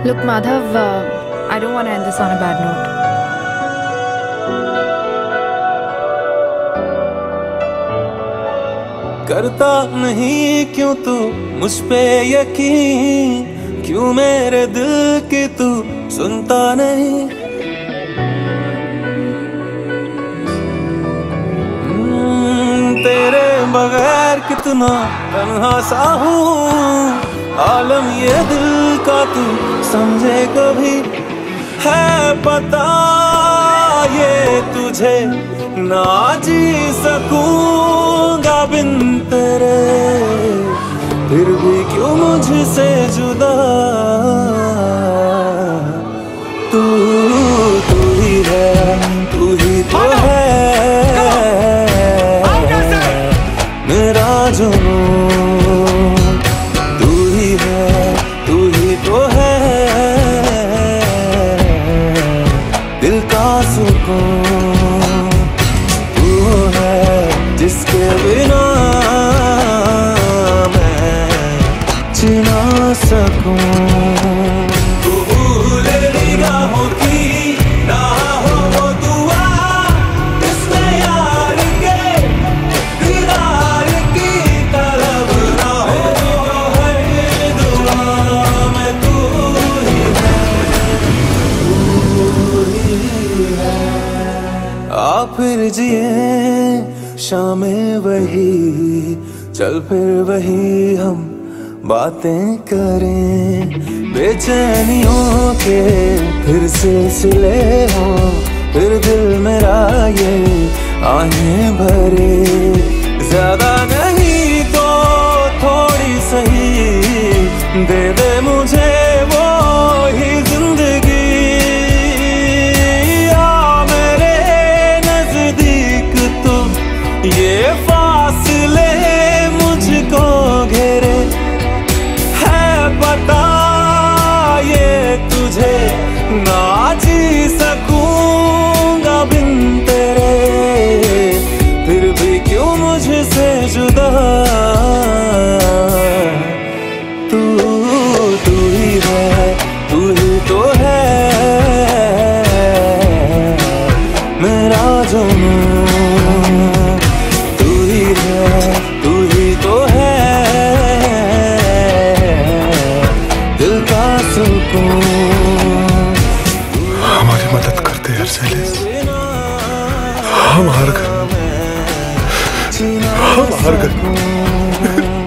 Look, Madhav, uh, I don't want to end this on a bad note. करता नहीं क्यों तू मुझ पे यकीन? क्यों मेरे दिल की तू सुनता नहीं? हम्म, तेरे बगैर कितना तन्हा सा हूँ। आलम ये दिल का तू समझे कभी? है पता ये तुझे ना जी सकूँगा बिन तेरे। फिर भी क्यों मुझसे जुदा दिल को तू है जिसके बिना मैं चिना सकूँ। फिर जिए, शामें वही। चल फिर वही हम बातें करें। बेचैनियों के फिर सिलसिले हो, फिर दिल मेरा ये आने भरे। ज़्यादा नहीं तो थोड़ी सही दे दे ये फासले मुझको घेरे। है पता ये तुझे ना जी सकूँगा शैलेश हम हार गए हम हार गए